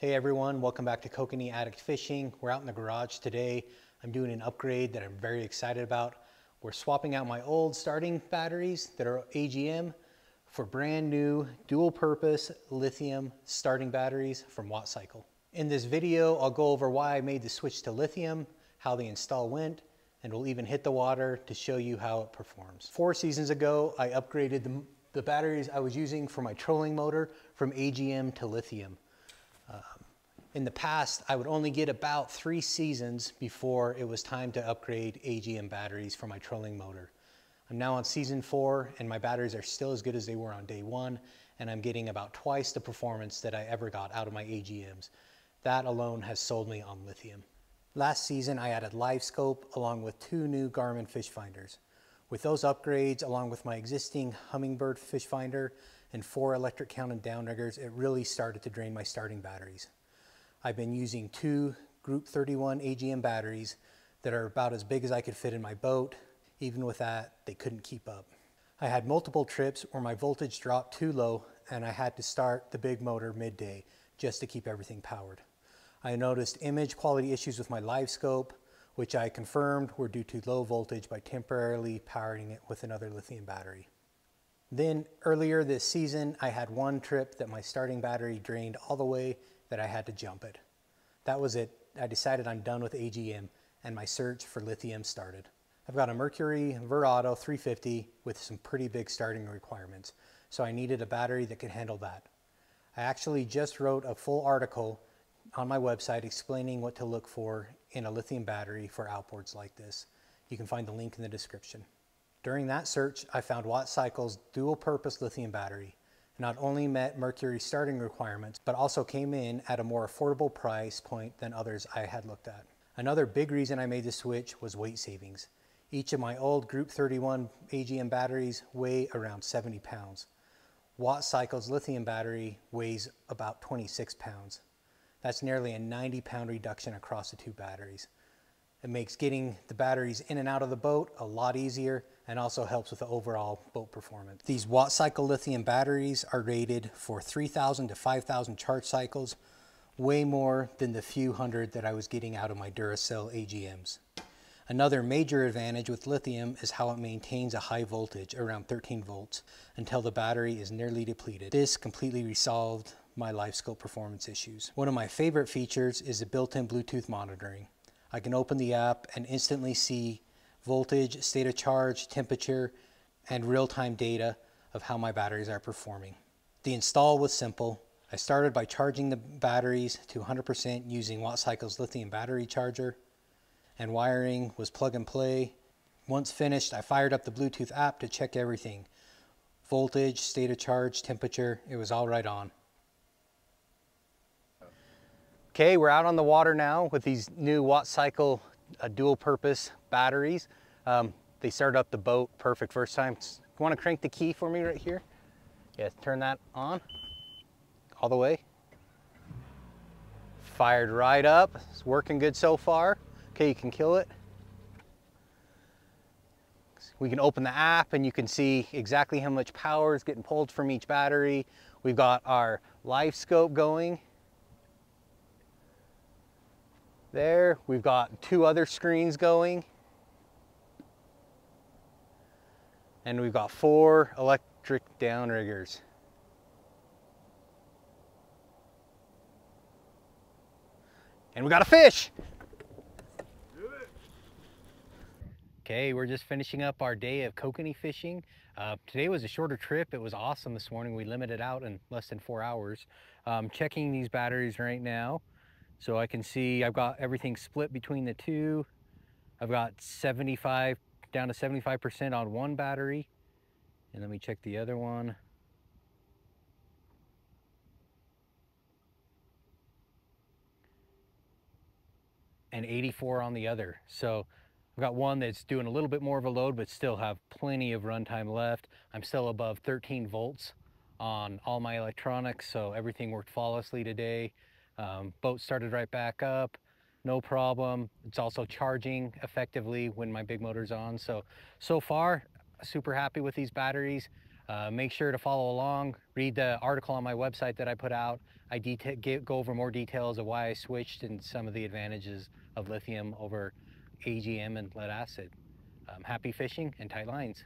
Hey everyone, welcome back to Kokanee Addict Fishing. We're out in the garage today. I'm doing an upgrade that I'm very excited about. We're swapping out my old starting batteries that are AGM for brand new dual purpose lithium starting batteries from Wattcycle. In this video, I'll go over why I made the switch to lithium, how the install went, and we'll even hit the water to show you how it performs. Four seasons ago, I upgraded the, the batteries I was using for my trolling motor from AGM to lithium. Um, in the past, I would only get about three seasons before it was time to upgrade AGM batteries for my trolling motor. I'm now on season four and my batteries are still as good as they were on day one and I'm getting about twice the performance that I ever got out of my AGMs. That alone has sold me on lithium. Last season, I added LiveScope along with two new Garmin fish finders. With those upgrades, along with my existing Humminbird fish finder and four electric counted downriggers, it really started to drain my starting batteries. I've been using two Group 31 AGM batteries that are about as big as I could fit in my boat. Even with that, they couldn't keep up. I had multiple trips where my voltage dropped too low and I had to start the big motor midday just to keep everything powered. I noticed image quality issues with my LiveScope, which I confirmed were due to low voltage by temporarily powering it with another lithium battery. Then earlier this season, I had one trip that my starting battery drained all the way that I had to jump it. That was it. I decided I'm done with AGM and my search for lithium started. I've got a Mercury Verado 350 with some pretty big starting requirements, so I needed a battery that could handle that. I actually just wrote a full article on my website explaining what to look for in a lithium battery for outboards like this. You can find the link in the description. During that search, I found Wattcycle's dual purpose lithium battery not only met Mercury starting requirements, but also came in at a more affordable price point than others I had looked at. Another big reason I made the switch was weight savings. Each of my old Group 31 AGM batteries weigh around 70 pounds. Wattcycle's lithium battery weighs about 26 pounds. That's nearly a 90 pound reduction across the two batteries. It makes getting the batteries in and out of the boat a lot easier and also helps with the overall boat performance. These Wattcycle lithium batteries are rated for 3,000 to 5,000 charge cycles, way more than the few hundred that I was getting out of my Duracell AGMs. Another major advantage with lithium is how it maintains a high voltage, around 13 volts, until the battery is nearly depleted. This completely resolved my LiveScope performance issues. One of my favorite features is the built-in Bluetooth monitoring. I can open the app and instantly see voltage, state of charge, temperature, and real-time data of how my batteries are performing. The install was simple. I started by charging the batteries to 100% using Wattcycle's lithium battery charger, and wiring was plug and play. Once finished, I fired up the Bluetooth app to check everything. Voltage, state of charge, temperature, it was all right on. Okay, we're out on the water now with these new Wattcycle uh, dual purpose batteries. Um, they start up the boat perfect first time. You wanna crank the key for me right here? Yeah, turn that on all the way. Fired right up, it's working good so far. Okay, you can kill it. We can open the app and you can see exactly how much power is getting pulled from each battery. We've got our LiveScope going there. We've got two other screens going. And we've got four electric downriggers. And we got a fish. Okay, we're just finishing up our day of kokanee fishing. Uh, today was a shorter trip. It was awesome this morning. We limited out in less than four hours. Um, checking these batteries right now. So I can see I've got everything split between the two. I've got 75, down to 75% on one battery. And let me check the other one. And 84 on the other. So I've got one that's doing a little bit more of a load, but still have plenty of runtime left. I'm still above 13 volts on all my electronics, so everything worked flawlessly today. Um, boat started right back up, no problem. It's also charging effectively when my big motor's on. So, so far, super happy with these batteries. Uh, make sure to follow along, read the article on my website that I put out. I deta- go over more details of why I switched and some of the advantages of lithium over AGM and lead acid. Um, happy fishing and tight lines.